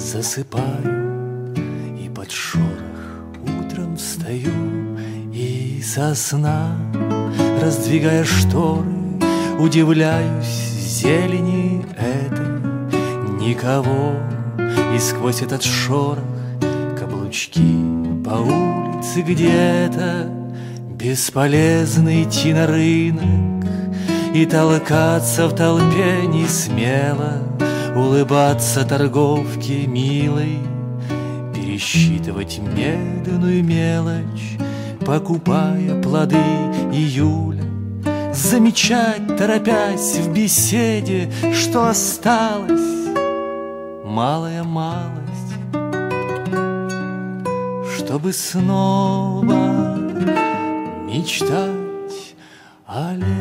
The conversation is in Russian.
засыпаю И под шорох утром встаю И со сна, раздвигая шторы Удивляюсь зелени этой. Никого И сквозь этот шорох Каблучки по улице где-то Бесполезно идти на рынок И толкаться в толпе не смело Улыбаться торговке милой Пересчитывать медную мелочь Покупая плоды июля Замечать, торопясь в беседе Что осталось малая малость. Чтобы снова мечтать о леди